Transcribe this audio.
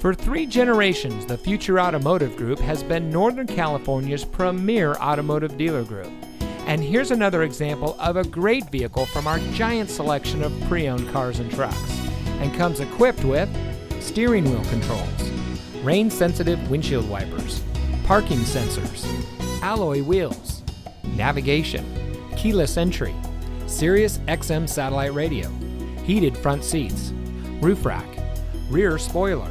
For three generations, the Future Automotive Group has been Northern California's premier automotive dealer group. And here's another example of a great vehicle from our giant selection of pre owned cars and trucks. And comes equipped with steering wheel controls, rain sensitive windshield wipers, parking sensors, alloy wheels, navigation, keyless entry, Sirius XM satellite radio, heated front seats, roof rack, rear spoiler,